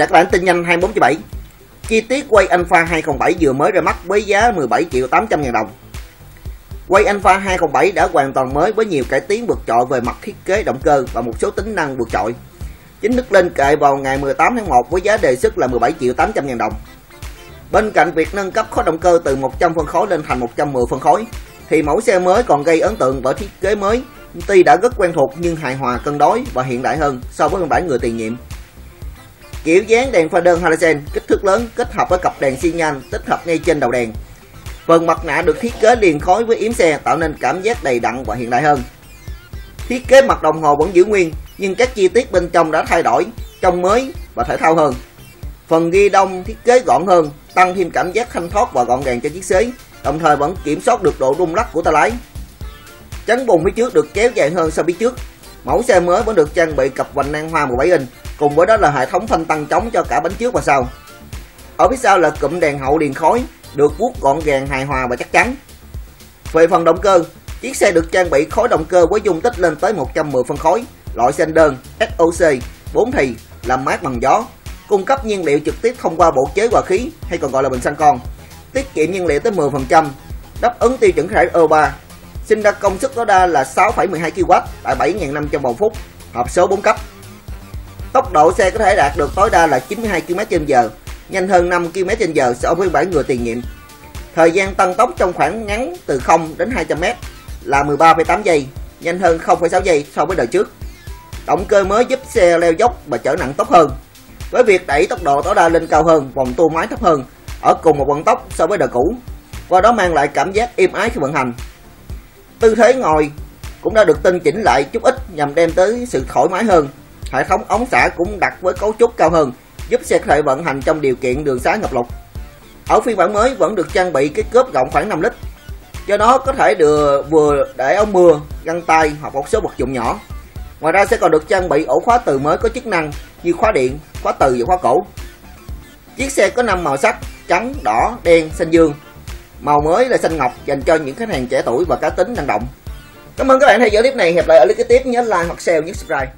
Chào các bạn tin nhanh 24.7 Chi tiết quay Alpha 207 vừa mới ra mắt với giá 17 triệu 800 ngàn đồng. Quay Alpha 207 đã hoàn toàn mới với nhiều cải tiến vượt trội về mặt thiết kế động cơ và một số tính năng vượt trội. Chính thức lên kệ vào ngày 18 tháng 1 với giá đề xuất là 17 triệu 800 ngàn đồng. Bên cạnh việc nâng cấp khối động cơ từ 100 phân khối lên thành 110 phân khối, thì mẫu xe mới còn gây ấn tượng bởi thiết kế mới. Tuy đã rất quen thuộc nhưng hài hòa, cân đối và hiện đại hơn so với phiên bản người tiền nhiệm kiểu dáng đèn pha đơn halogen, kích thước lớn, kết hợp với cặp đèn xi nhan, tích hợp ngay trên đầu đèn. Phần mặt nạ được thiết kế liền khối với yếm xe, tạo nên cảm giác đầy đặn và hiện đại hơn. Thiết kế mặt đồng hồ vẫn giữ nguyên, nhưng các chi tiết bên trong đã thay đổi, trông mới và thể thao hơn. Phần ghi đông thiết kế gọn hơn, tăng thêm cảm giác thanh thoát và gọn gàng cho chiếc xế, đồng thời vẫn kiểm soát được độ rung lắc của tay lái. Chắn bùn phía trước được kéo dài hơn so với trước mẫu xe mới vẫn được trang bị cặp vành nan hoa 17 inch cùng với đó là hệ thống phanh tăng chống cho cả bánh trước và sau ở phía sau là cụm đèn hậu liền khối được vuốt gọn gàng hài hòa và chắc chắn về phần động cơ chiếc xe được trang bị khối động cơ với dung tích lên tới 110 phân khối loại xanh đơn SOC 4 thì làm mát bằng gió cung cấp nhiên liệu trực tiếp thông qua bộ chế hòa khí hay còn gọi là bình xăng con tiết kiệm nhiên liệu tới 10%, đáp ứng tiêu chuẩn khí Euro 3. Sinh ra công suất tối đa là 6,12 kW tại 7.500 vòng phút, hộp số 4 cấp. Tốc độ xe có thể đạt được tối đa là 92 km/h, nhanh hơn 5 km/h so với bản người tiền nhiệm. Thời gian tăng tốc trong khoảng ngắn từ 0 đến 200m là 13,8 giây, nhanh hơn 0,6 giây so với đời trước. Động cơ mới giúp xe leo dốc và chở nặng tốt hơn. Với việc đẩy tốc độ tối đa lên cao hơn, vòng tua máy thấp hơn ở cùng một vận tốc so với đời cũ qua đó mang lại cảm giác êm ái khi vận hành tư thế ngồi cũng đã được tinh chỉnh lại chút ít nhằm đem tới sự thoải mái hơn. Hệ thống ống xả cũng đặt với cấu trúc cao hơn giúp xe có thể vận hành trong điều kiện đường xá ngập lụt. Ở phiên bản mới vẫn được trang bị cái cốp rộng khoảng 5 lít do đó có thể được vừa để ống mưa găng tay hoặc một số vật dụng nhỏ. Ngoài ra sẽ còn được trang bị ổ khóa từ mới có chức năng như khóa điện khóa từ và khóa cổ. Chiếc xe có 5 màu sắc trắng, đỏ, đen, xanh dương. Màu mới là xanh ngọc dành cho những khách hàng trẻ tuổi và cá tính năng động. Cảm ơn các bạn theo dõi clip này. Hẹp lại ở clip tiếp nhớ like hoặc share nhấn subscribe.